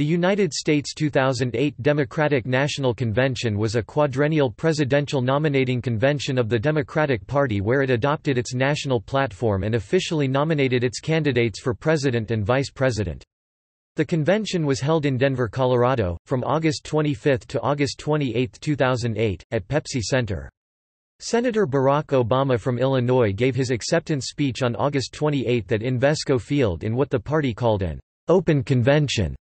The United States 2008 Democratic National Convention was a quadrennial presidential nominating convention of the Democratic Party where it adopted its national platform and officially nominated its candidates for president and vice president. The convention was held in Denver, Colorado, from August 25 to August 28, 2008, at Pepsi Center. Senator Barack Obama from Illinois gave his acceptance speech on August 28 at Invesco Field in what the party called an open convention.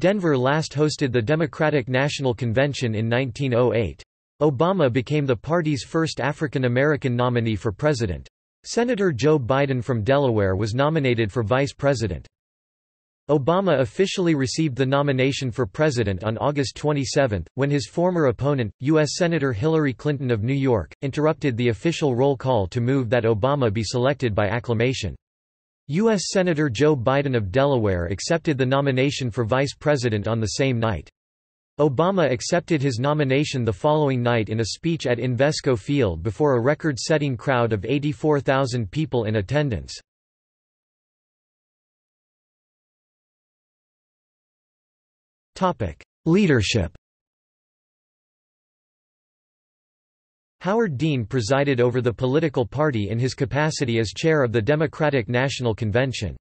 Denver last hosted the Democratic National Convention in 1908. Obama became the party's first African American nominee for president. Senator Joe Biden from Delaware was nominated for vice president. Obama officially received the nomination for president on August 27, when his former opponent, U.S. Senator Hillary Clinton of New York, interrupted the official roll call to move that Obama be selected by acclamation. U.S. Senator Joe Biden of Delaware accepted the nomination for vice president on the same night. Obama accepted his nomination the following night in a speech at Invesco Field before a record-setting crowd of 84,000 people in attendance. Leadership Howard Dean presided over the political party in his capacity as chair of the Democratic National Convention.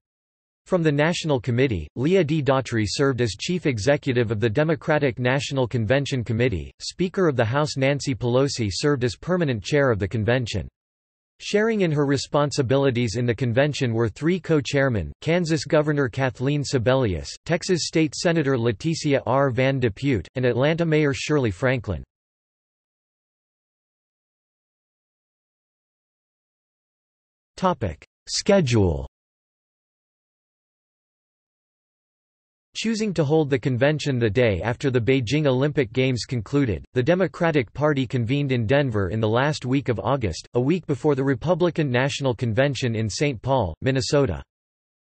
From the National Committee, Leah D. Daughtry served as chief executive of the Democratic National Convention Committee. Speaker of the House Nancy Pelosi served as permanent chair of the convention. Sharing in her responsibilities in the convention were three co-chairmen, Kansas Governor Kathleen Sebelius, Texas State Senator Leticia R. Van de Putte, and Atlanta Mayor Shirley Franklin. Schedule Choosing to hold the convention the day after the Beijing Olympic Games concluded, the Democratic Party convened in Denver in the last week of August, a week before the Republican National Convention in St. Paul, Minnesota.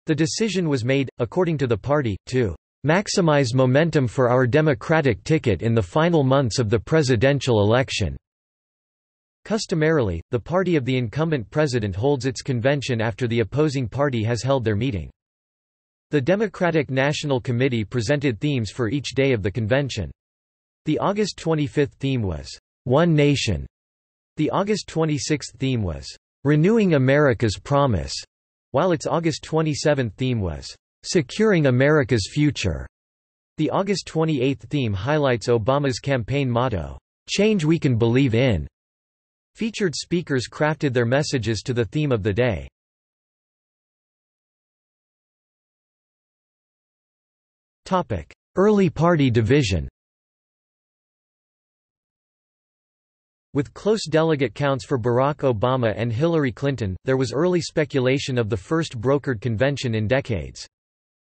The decision was made, according to the party, to maximize momentum for our Democratic ticket in the final months of the presidential election. Customarily, the party of the incumbent president holds its convention after the opposing party has held their meeting. The Democratic National Committee presented themes for each day of the convention. The August 25 theme was, One Nation. The August 26 theme was, Renewing America's Promise, while its August 27 theme was, Securing America's Future. The August 28 theme highlights Obama's campaign motto, Change We Can Believe In. Featured speakers crafted their messages to the theme of the day. Early party division With close delegate counts for Barack Obama and Hillary Clinton, there was early speculation of the first brokered convention in decades.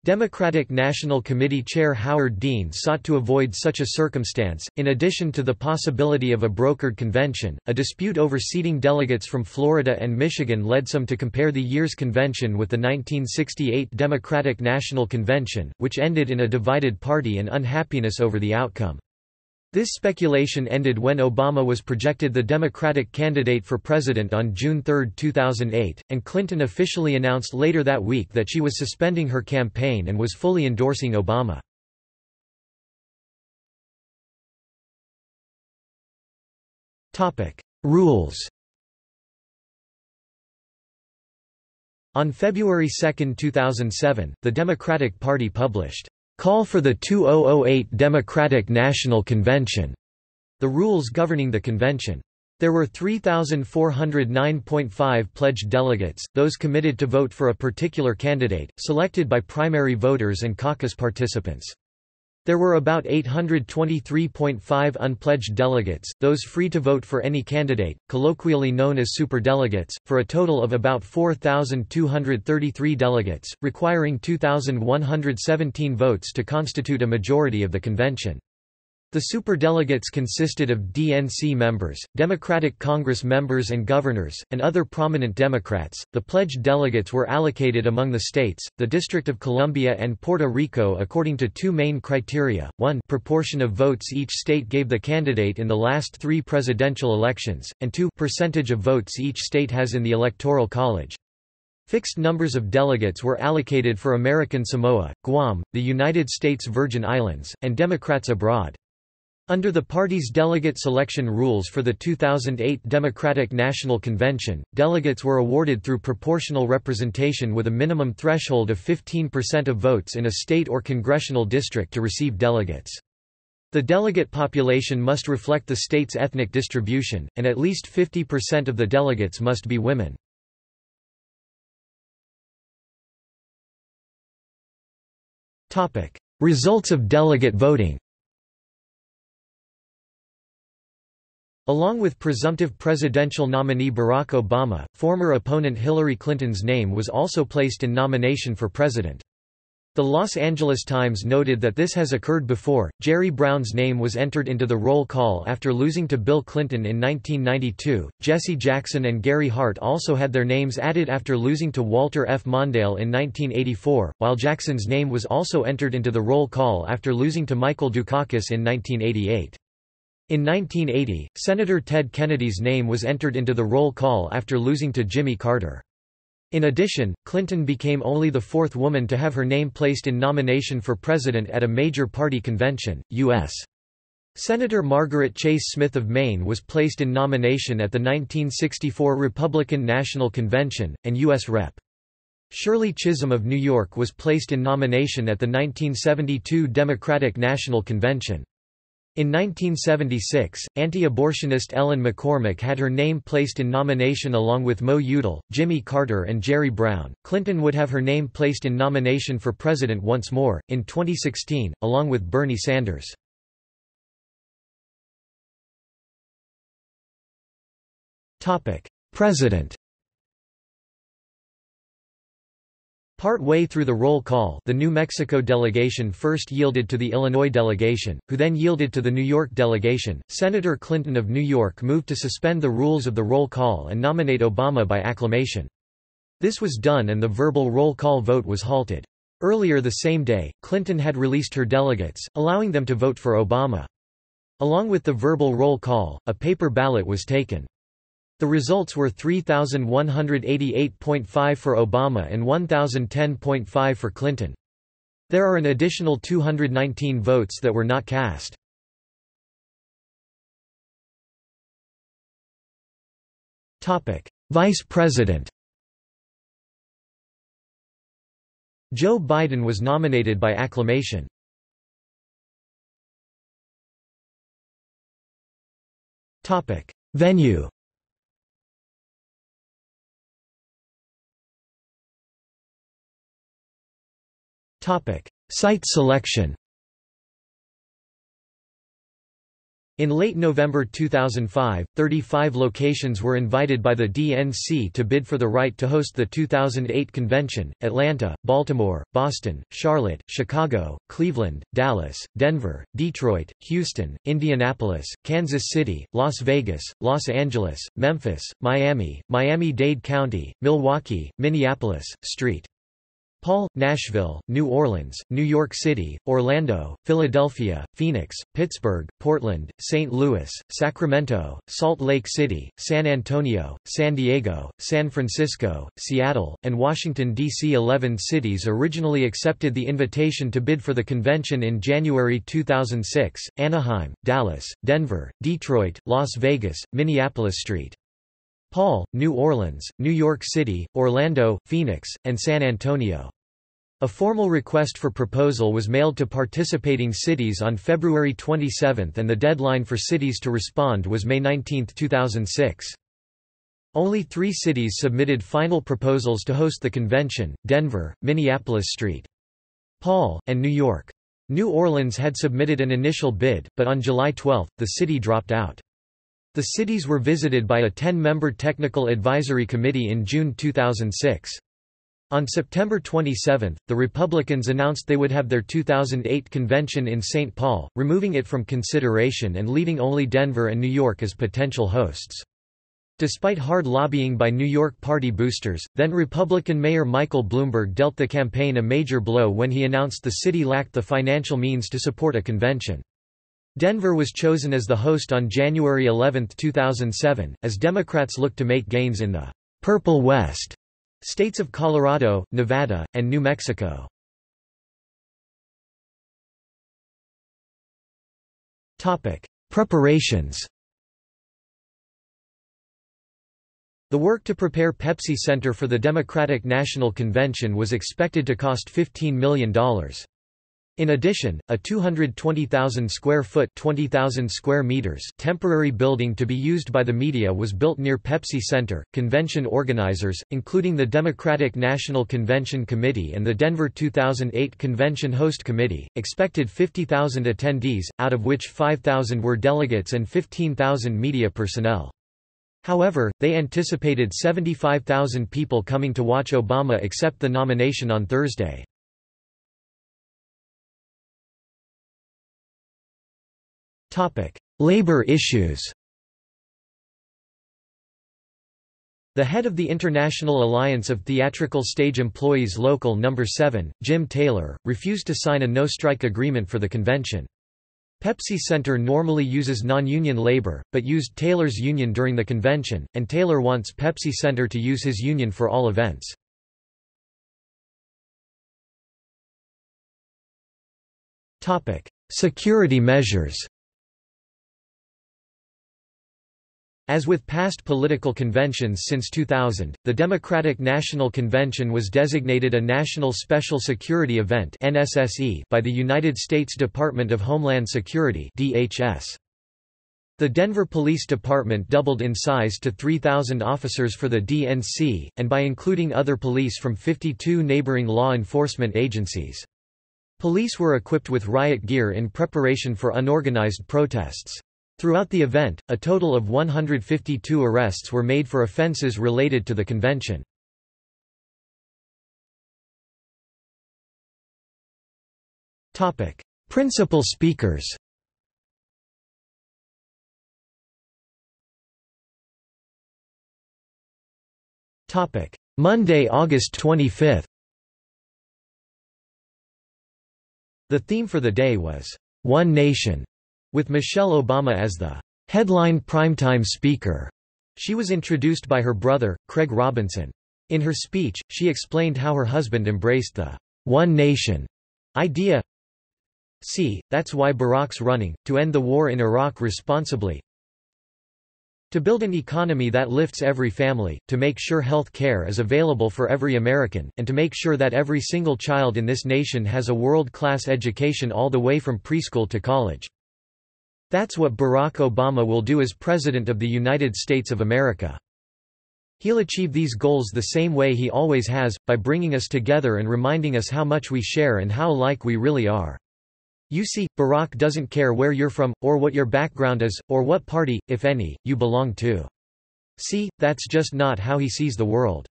Democratic National Committee Chair Howard Dean sought to avoid such a circumstance. In addition to the possibility of a brokered convention, a dispute over seating delegates from Florida and Michigan led some to compare the year's convention with the 1968 Democratic National Convention, which ended in a divided party and unhappiness over the outcome. This speculation ended when Obama was projected the Democratic candidate for president on June 3, 2008, and Clinton officially announced later that week that she was suspending her campaign and was fully endorsing Obama. Rules On February 2, 2007, the Democratic Party published Call for the 2008 Democratic National Convention, the rules governing the convention. There were 3,409.5 pledged delegates, those committed to vote for a particular candidate, selected by primary voters and caucus participants. There were about 823.5 unpledged delegates, those free to vote for any candidate, colloquially known as superdelegates, for a total of about 4,233 delegates, requiring 2,117 votes to constitute a majority of the convention. The superdelegates consisted of DNC members, Democratic Congress members and governors, and other prominent Democrats. The pledged delegates were allocated among the states, the District of Columbia and Puerto Rico according to two main criteria, 1 proportion of votes each state gave the candidate in the last three presidential elections, and 2 percentage of votes each state has in the Electoral College. Fixed numbers of delegates were allocated for American Samoa, Guam, the United States Virgin Islands, and Democrats abroad. Under the party's delegate selection rules for the 2008 Democratic National Convention, delegates were awarded through proportional representation with a minimum threshold of 15% of votes in a state or congressional district to receive delegates. The delegate population must reflect the state's ethnic distribution, and at least 50% of the delegates must be women. Results of delegate voting Along with presumptive presidential nominee Barack Obama, former opponent Hillary Clinton's name was also placed in nomination for president. The Los Angeles Times noted that this has occurred before. Jerry Brown's name was entered into the roll call after losing to Bill Clinton in 1992. Jesse Jackson and Gary Hart also had their names added after losing to Walter F. Mondale in 1984, while Jackson's name was also entered into the roll call after losing to Michael Dukakis in 1988. In 1980, Senator Ted Kennedy's name was entered into the roll call after losing to Jimmy Carter. In addition, Clinton became only the fourth woman to have her name placed in nomination for president at a major party convention, U.S. Senator Margaret Chase Smith of Maine was placed in nomination at the 1964 Republican National Convention, and U.S. Rep. Shirley Chisholm of New York was placed in nomination at the 1972 Democratic National Convention. In 1976, anti-abortionist Ellen McCormack had her name placed in nomination along with Mo Udall, Jimmy Carter and Jerry Brown. Clinton would have her name placed in nomination for president once more, in 2016, along with Bernie Sanders. President Part way through the roll call the New Mexico delegation first yielded to the Illinois delegation, who then yielded to the New York delegation. Senator Clinton of New York moved to suspend the rules of the roll call and nominate Obama by acclamation. This was done and the verbal roll call vote was halted. Earlier the same day, Clinton had released her delegates, allowing them to vote for Obama. Along with the verbal roll call, a paper ballot was taken. The results were 3,188.5 for Obama and 1,010.5 for Clinton. There are an additional 219 votes that were not cast. Vice President Joe Biden was nominated by acclamation. Venue Site selection In late November 2005, 35 locations were invited by the DNC to bid for the right to host the 2008 convention, Atlanta, Baltimore, Boston, Charlotte, Chicago, Cleveland, Dallas, Denver, Detroit, Houston, Indianapolis, Kansas City, Las Vegas, Los Angeles, Memphis, Miami, Miami-Dade County, Milwaukee, Minneapolis, St. Paul, Nashville, New Orleans, New York City, Orlando, Philadelphia, Phoenix, Pittsburgh, Portland, St. Louis, Sacramento, Salt Lake City, San Antonio, San Diego, San Francisco, Seattle, and Washington, D.C. Eleven cities originally accepted the invitation to bid for the convention in January 2006, Anaheim, Dallas, Denver, Detroit, Las Vegas, Minneapolis St. Paul, New Orleans, New York City, Orlando, Phoenix, and San Antonio. A formal request for proposal was mailed to participating cities on February 27 and the deadline for cities to respond was May 19, 2006. Only three cities submitted final proposals to host the convention, Denver, Minneapolis St. Paul, and New York. New Orleans had submitted an initial bid, but on July 12, the city dropped out. The cities were visited by a 10-member technical advisory committee in June 2006. On September 27, the Republicans announced they would have their 2008 convention in St. Paul, removing it from consideration and leaving only Denver and New York as potential hosts. Despite hard lobbying by New York party boosters, then Republican Mayor Michael Bloomberg dealt the campaign a major blow when he announced the city lacked the financial means to support a convention. Denver was chosen as the host on January 11, 2007, as Democrats looked to make gains in the «Purple West» States of Colorado, Nevada, and New Mexico. Topic: Preparations The work to prepare Pepsi Center for the Democratic National Convention was expected to cost $15 million. In addition, a 220,000 square foot 20,000 square meters temporary building to be used by the media was built near Pepsi Center. Convention organizers, including the Democratic National Convention Committee and the Denver 2008 Convention Host Committee, expected 50,000 attendees, out of which 5,000 were delegates and 15,000 media personnel. However, they anticipated 75,000 people coming to watch Obama accept the nomination on Thursday. Labor issues The head of the International Alliance of Theatrical Stage Employees Local No. 7, Jim Taylor, refused to sign a no-strike agreement for the convention. Pepsi Center normally uses non-union labor, but used Taylor's union during the convention, and Taylor wants Pepsi Center to use his union for all events. Security measures As with past political conventions since 2000, the Democratic National Convention was designated a National Special Security Event by the United States Department of Homeland Security. The Denver Police Department doubled in size to 3,000 officers for the DNC, and by including other police from 52 neighboring law enforcement agencies. Police were equipped with riot gear in preparation for unorganized protests. Throughout the event, a total of 152 arrests were made for offenses related to the convention. Topic: Principal speakers Topic: Monday, August 25 The theme for the day was, "'One Nation' With Michelle Obama as the headline primetime speaker, she was introduced by her brother, Craig Robinson. In her speech, she explained how her husband embraced the One Nation idea. See, that's why Barack's running, to end the war in Iraq responsibly, to build an economy that lifts every family, to make sure health care is available for every American, and to make sure that every single child in this nation has a world-class education all the way from preschool to college. That's what Barack Obama will do as President of the United States of America. He'll achieve these goals the same way he always has, by bringing us together and reminding us how much we share and how alike we really are. You see, Barack doesn't care where you're from, or what your background is, or what party, if any, you belong to. See, that's just not how he sees the world.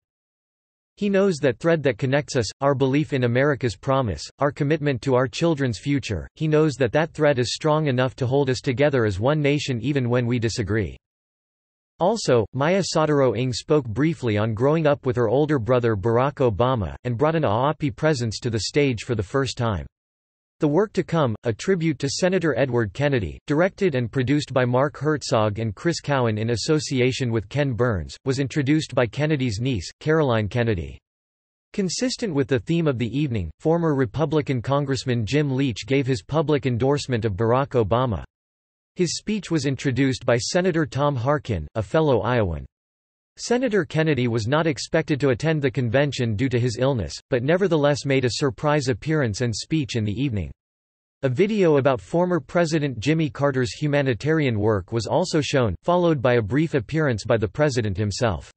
He knows that thread that connects us, our belief in America's promise, our commitment to our children's future, he knows that that thread is strong enough to hold us together as one nation even when we disagree. Also, Maya Soetoro Ng spoke briefly on growing up with her older brother Barack Obama, and brought an AAPI presence to the stage for the first time. The Work to Come, a tribute to Senator Edward Kennedy, directed and produced by Mark Herzog and Chris Cowan in association with Ken Burns, was introduced by Kennedy's niece, Caroline Kennedy. Consistent with the theme of the evening, former Republican Congressman Jim Leach gave his public endorsement of Barack Obama. His speech was introduced by Senator Tom Harkin, a fellow Iowan. Senator Kennedy was not expected to attend the convention due to his illness, but nevertheless made a surprise appearance and speech in the evening. A video about former President Jimmy Carter's humanitarian work was also shown, followed by a brief appearance by the president himself.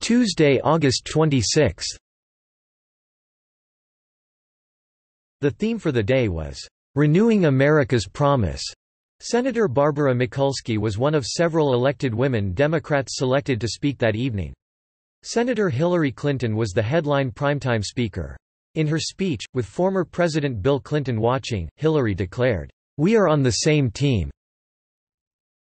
Tuesday, August 26 The theme for the day was, Renewing America's Promise. Senator Barbara Mikulski was one of several elected women Democrats selected to speak that evening. Senator Hillary Clinton was the headline primetime speaker. In her speech, with former President Bill Clinton watching, Hillary declared, "We are on the same team."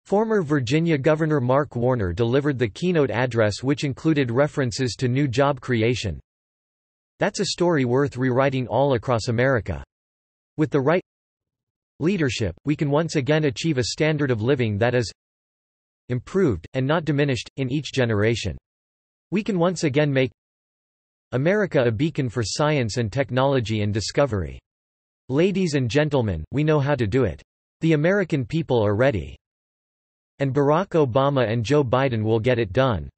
Former Virginia Governor Mark Warner delivered the keynote address which included references to new job creation. That's a story worth rewriting all across America. With the right leadership, we can once again achieve a standard of living that is improved, and not diminished, in each generation. We can once again make America a beacon for science and technology and discovery. Ladies and gentlemen, we know how to do it. The American people are ready. And Barack Obama and Joe Biden will get it done.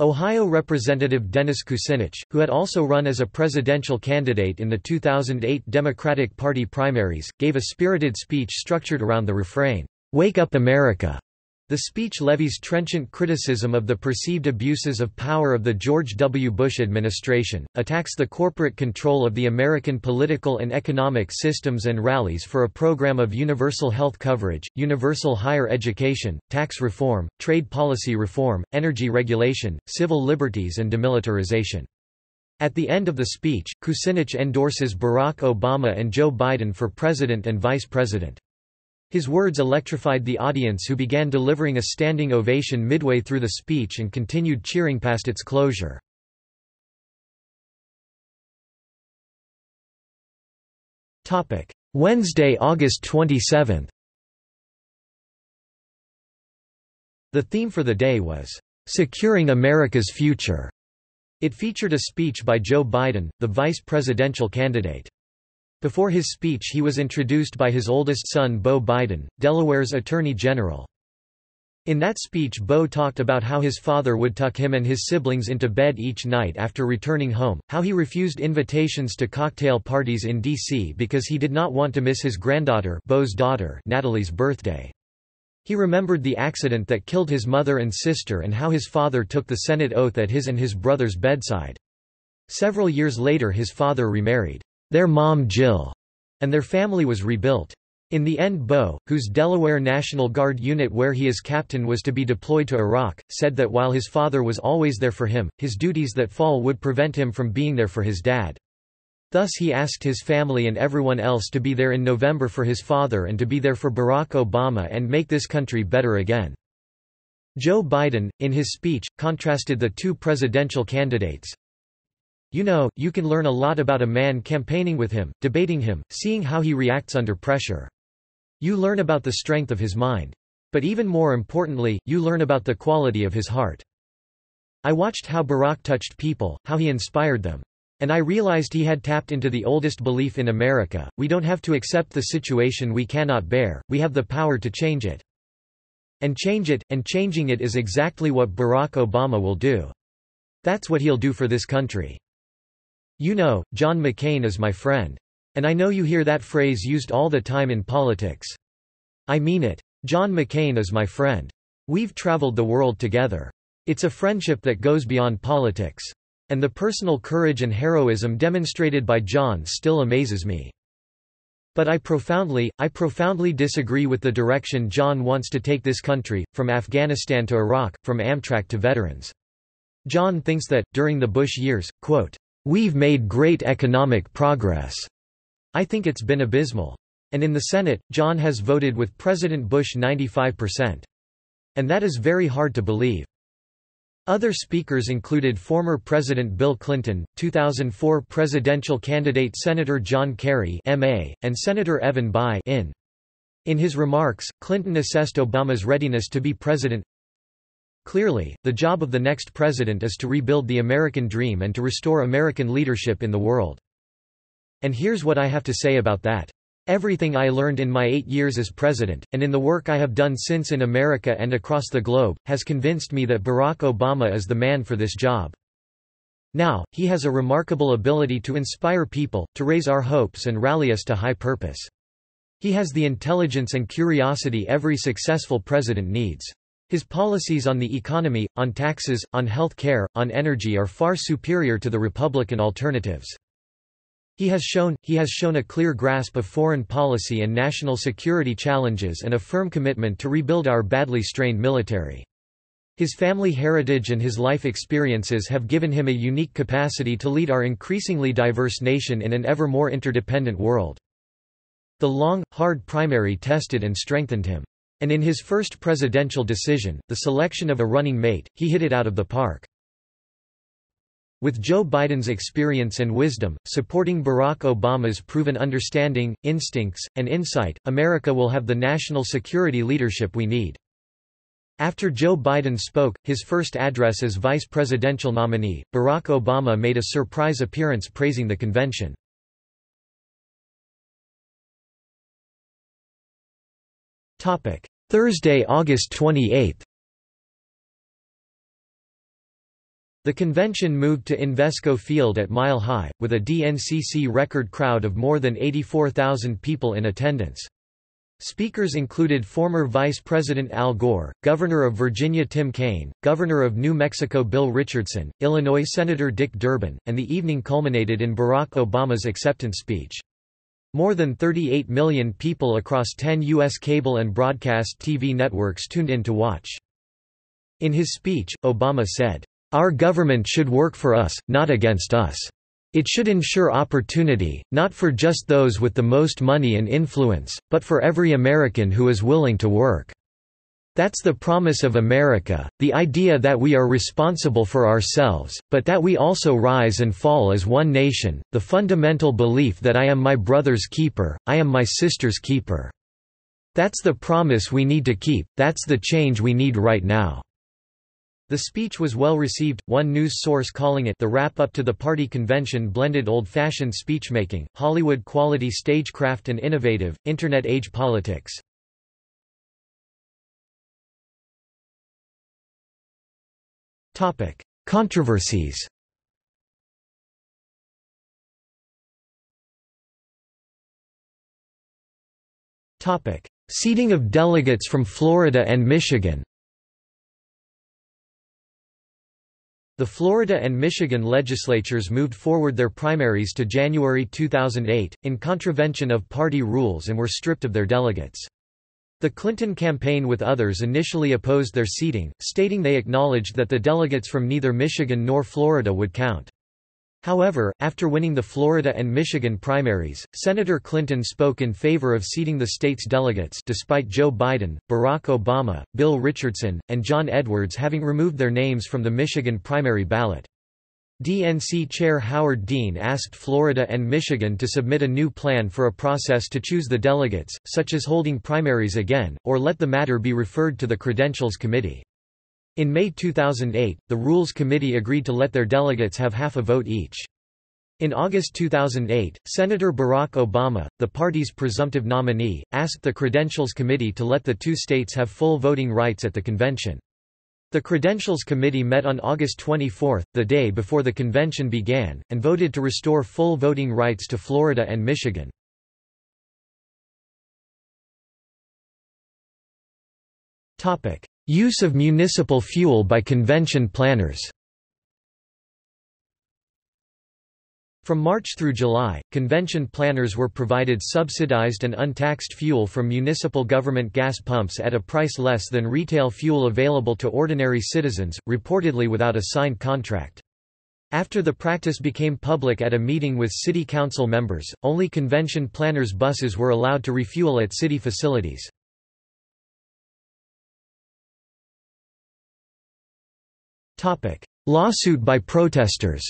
Ohio Representative Dennis Kucinich, who had also run as a presidential candidate in the 2008 Democratic Party primaries, gave a spirited speech structured around the refrain, "'Wake up America!' The speech levies trenchant criticism of the perceived abuses of power of the George W. Bush administration, attacks the corporate control of the American political and economic systems and rallies for a program of universal health coverage, universal higher education, tax reform, trade policy reform, energy regulation, civil liberties and demilitarization. At the end of the speech, Kucinich endorses Barack Obama and Joe Biden for president and vice president. His words electrified the audience who began delivering a standing ovation midway through the speech and continued cheering past its closure. Wednesday, August 27 The theme for the day was, "...securing America's future." It featured a speech by Joe Biden, the vice presidential candidate. Before his speech he was introduced by his oldest son Beau Biden, Delaware's Attorney General. In that speech Beau talked about how his father would tuck him and his siblings into bed each night after returning home, how he refused invitations to cocktail parties in D.C. because he did not want to miss his granddaughter Beau's daughter Natalie's birthday. He remembered the accident that killed his mother and sister and how his father took the Senate oath at his and his brother's bedside. Several years later his father remarried their mom Jill, and their family was rebuilt. In the end Beau, whose Delaware National Guard unit where he is captain was to be deployed to Iraq, said that while his father was always there for him, his duties that fall would prevent him from being there for his dad. Thus he asked his family and everyone else to be there in November for his father and to be there for Barack Obama and make this country better again. Joe Biden, in his speech, contrasted the two presidential candidates, you know, you can learn a lot about a man campaigning with him, debating him, seeing how he reacts under pressure. You learn about the strength of his mind. But even more importantly, you learn about the quality of his heart. I watched how Barack touched people, how he inspired them. And I realized he had tapped into the oldest belief in America, we don't have to accept the situation we cannot bear, we have the power to change it. And change it, and changing it is exactly what Barack Obama will do. That's what he'll do for this country. You know, John McCain is my friend. And I know you hear that phrase used all the time in politics. I mean it. John McCain is my friend. We've traveled the world together. It's a friendship that goes beyond politics. And the personal courage and heroism demonstrated by John still amazes me. But I profoundly, I profoundly disagree with the direction John wants to take this country, from Afghanistan to Iraq, from Amtrak to veterans. John thinks that, during the Bush years, quote, We've made great economic progress. I think it's been abysmal. And in the Senate, John has voted with President Bush 95%. And that is very hard to believe. Other speakers included former President Bill Clinton, 2004 presidential candidate Senator John Kerry MA, and Senator Evan Bayh in. In his remarks, Clinton assessed Obama's readiness to be president Clearly, the job of the next president is to rebuild the American dream and to restore American leadership in the world. And here's what I have to say about that. Everything I learned in my eight years as president, and in the work I have done since in America and across the globe, has convinced me that Barack Obama is the man for this job. Now, he has a remarkable ability to inspire people, to raise our hopes and rally us to high purpose. He has the intelligence and curiosity every successful president needs. His policies on the economy, on taxes, on health care, on energy are far superior to the Republican alternatives. He has shown, he has shown a clear grasp of foreign policy and national security challenges and a firm commitment to rebuild our badly strained military. His family heritage and his life experiences have given him a unique capacity to lead our increasingly diverse nation in an ever more interdependent world. The long, hard primary tested and strengthened him. And in his first presidential decision, the selection of a running mate, he hit it out of the park. With Joe Biden's experience and wisdom, supporting Barack Obama's proven understanding, instincts, and insight, America will have the national security leadership we need. After Joe Biden spoke, his first address as vice presidential nominee, Barack Obama made a surprise appearance praising the convention. Thursday, August 28 The convention moved to Invesco Field at Mile High, with a DNCC record crowd of more than 84,000 people in attendance. Speakers included former Vice President Al Gore, Governor of Virginia Tim Kaine, Governor of New Mexico Bill Richardson, Illinois Senator Dick Durbin, and the evening culminated in Barack Obama's acceptance speech. More than 38 million people across 10 U.S. cable and broadcast TV networks tuned in to watch. In his speech, Obama said, our government should work for us, not against us. It should ensure opportunity, not for just those with the most money and influence, but for every American who is willing to work. That's the promise of America, the idea that we are responsible for ourselves, but that we also rise and fall as one nation, the fundamental belief that I am my brother's keeper, I am my sister's keeper. That's the promise we need to keep, that's the change we need right now. The speech was well received, one news source calling it the wrap-up to the party convention blended old-fashioned speechmaking, Hollywood-quality stagecraft and innovative, Internet-age politics. Controversies. Seating of delegates from Florida and Michigan. The Florida and Michigan legislatures moved forward their primaries to January 2008, in contravention of party rules and were stripped of their delegates. The Clinton campaign with others initially opposed their seating, stating they acknowledged that the delegates from neither Michigan nor Florida would count. However, after winning the Florida and Michigan primaries, Senator Clinton spoke in favor of seating the state's delegates despite Joe Biden, Barack Obama, Bill Richardson, and John Edwards having removed their names from the Michigan primary ballot. DNC Chair Howard Dean asked Florida and Michigan to submit a new plan for a process to choose the delegates, such as holding primaries again, or let the matter be referred to the Credentials Committee. In May 2008, the Rules Committee agreed to let their delegates have half a vote each. In August 2008, Senator Barack Obama, the party's presumptive nominee, asked the Credentials Committee to let the two states have full voting rights at the convention. The Credentials Committee met on August 24, the day before the convention began, and voted to restore full voting rights to Florida and Michigan. Use of municipal fuel by convention planners From March through July, convention planners were provided subsidized and untaxed fuel from municipal government gas pumps at a price less than retail fuel available to ordinary citizens, reportedly without a signed contract. After the practice became public at a meeting with city council members, only convention planners' buses were allowed to refuel at city facilities. Lawsuit by protesters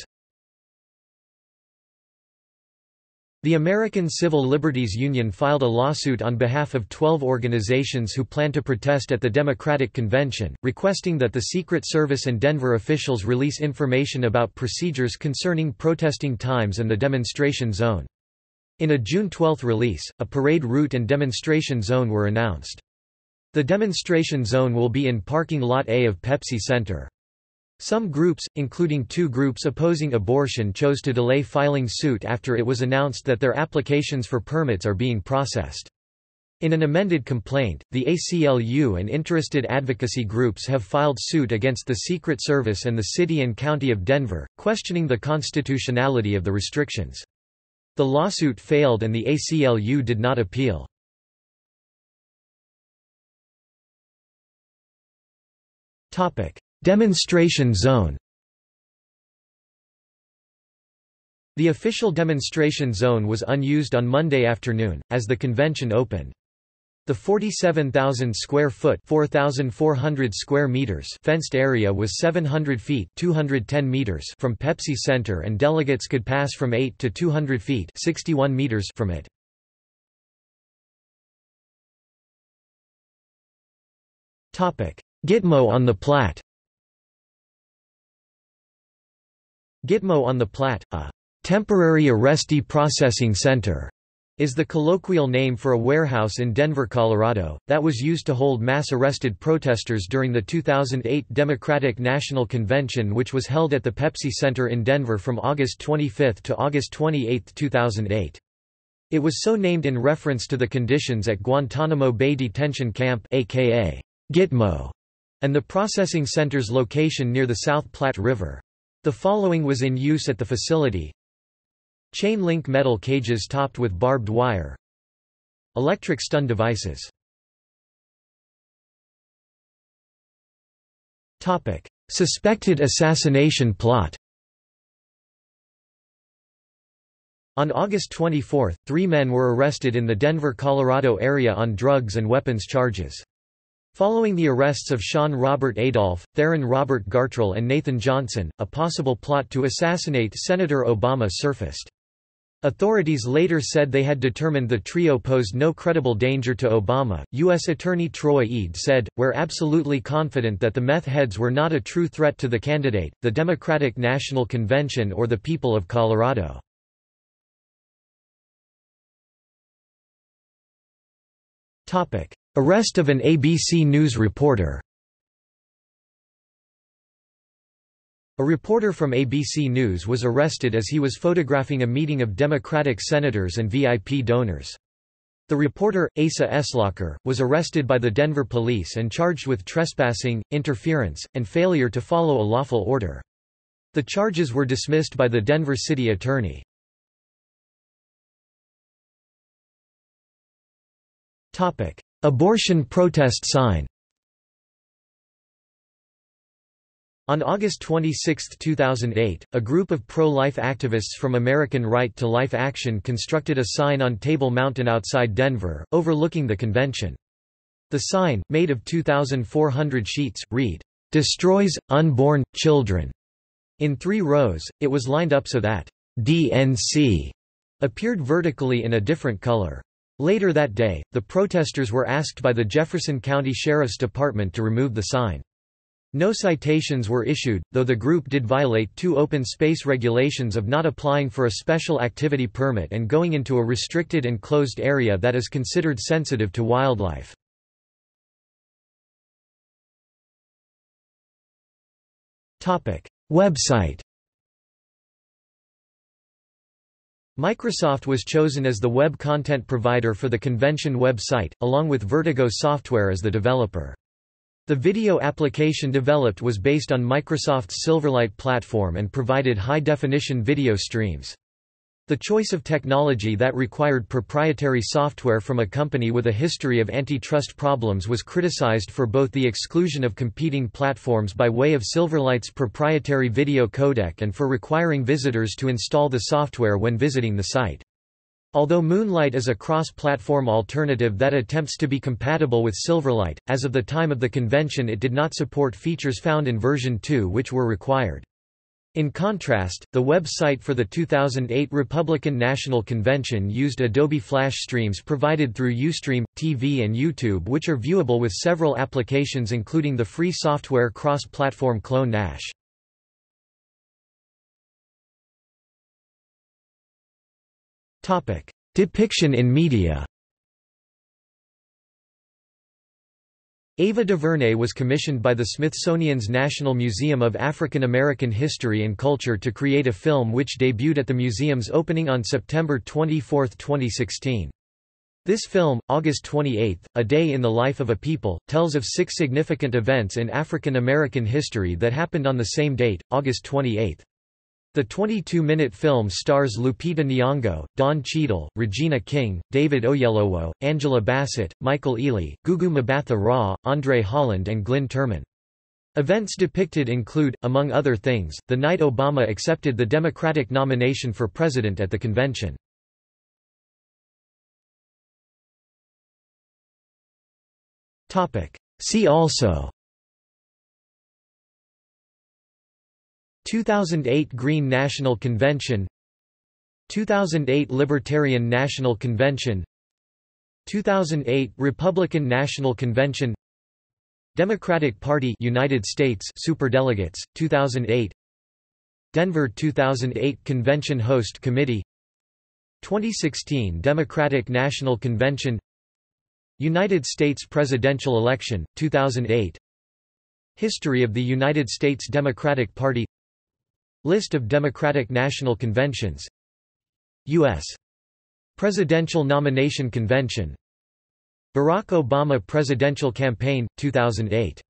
The American Civil Liberties Union filed a lawsuit on behalf of 12 organizations who plan to protest at the Democratic Convention, requesting that the Secret Service and Denver officials release information about procedures concerning protesting times and the demonstration zone. In a June 12 release, a parade route and demonstration zone were announced. The demonstration zone will be in parking lot A of Pepsi Center. Some groups, including two groups opposing abortion chose to delay filing suit after it was announced that their applications for permits are being processed. In an amended complaint, the ACLU and interested advocacy groups have filed suit against the Secret Service and the City and County of Denver, questioning the constitutionality of the restrictions. The lawsuit failed and the ACLU did not appeal. Demonstration zone The official demonstration zone was unused on Monday afternoon, as the convention opened. The 47,000 square foot 4,400 square meters fenced area was 700 feet 210 meters from Pepsi Center and delegates could pass from 8 to 200 feet 61 meters from it. Gitmo on the Platte Gitmo on the Platte, a temporary arrestee processing center, is the colloquial name for a warehouse in Denver, Colorado, that was used to hold mass arrested protesters during the 2008 Democratic National Convention which was held at the Pepsi Center in Denver from August 25 to August 28, 2008. It was so named in reference to the conditions at Guantanamo Bay Detention Camp aka Gitmo, and the processing center's location near the South Platte River. The following was in use at the facility. Chain link metal cages topped with barbed wire. Electric stun devices. Topic: Suspected assassination plot. On August 24, three men were arrested in the Denver, Colorado area on drugs and weapons charges. Following the arrests of Sean Robert Adolph, Theron Robert Gartrell and Nathan Johnson, a possible plot to assassinate Senator Obama surfaced. Authorities later said they had determined the trio posed no credible danger to Obama. U.S. Attorney Troy Eid said, We're absolutely confident that the meth heads were not a true threat to the candidate, the Democratic National Convention or the people of Colorado. Arrest of an ABC News reporter A reporter from ABC News was arrested as he was photographing a meeting of Democratic senators and VIP donors. The reporter, Asa Eslocker, was arrested by the Denver police and charged with trespassing, interference, and failure to follow a lawful order. The charges were dismissed by the Denver city attorney. Abortion protest sign On August 26, 2008, a group of pro-life activists from American Right to Life Action constructed a sign on Table Mountain outside Denver, overlooking the convention. The sign, made of 2,400 sheets, read, "'Destroys, Unborn, Children'". In three rows, it was lined up so that DNC appeared vertically in a different color. Later that day, the protesters were asked by the Jefferson County Sheriff's Department to remove the sign. No citations were issued, though the group did violate two open space regulations of not applying for a special activity permit and going into a restricted and closed area that is considered sensitive to wildlife. Website Microsoft was chosen as the web content provider for the convention website, along with Vertigo Software as the developer. The video application developed was based on Microsoft's Silverlight platform and provided high-definition video streams. The choice of technology that required proprietary software from a company with a history of antitrust problems was criticized for both the exclusion of competing platforms by way of Silverlight's proprietary video codec and for requiring visitors to install the software when visiting the site. Although Moonlight is a cross-platform alternative that attempts to be compatible with Silverlight, as of the time of the convention it did not support features found in version 2 which were required. In contrast, the website for the 2008 Republican National Convention used Adobe Flash streams provided through Ustream, TV and YouTube which are viewable with several applications including the free software cross-platform Clone Gnash. Depiction in media Ava DuVernay was commissioned by the Smithsonian's National Museum of African American History and Culture to create a film which debuted at the museum's opening on September 24, 2016. This film, August 28, A Day in the Life of a People, tells of six significant events in African American history that happened on the same date, August 28. The 22-minute film stars Lupita Nyong'o, Don Cheadle, Regina King, David Oyelowo, Angela Bassett, Michael Ealy, Gugu Mbatha Raw, Andre Holland and Glynn Turman. Events depicted include, among other things, the night Obama accepted the Democratic nomination for president at the convention. See also 2008 Green National Convention 2008 Libertarian National Convention 2008 Republican National Convention Democratic Party United States Superdelegates 2008 Denver 2008 Convention Host Committee 2016 Democratic National Convention United States presidential election 2008 History of the United States Democratic Party List of Democratic National Conventions. U.S. Presidential Nomination Convention. Barack Obama Presidential Campaign, 2008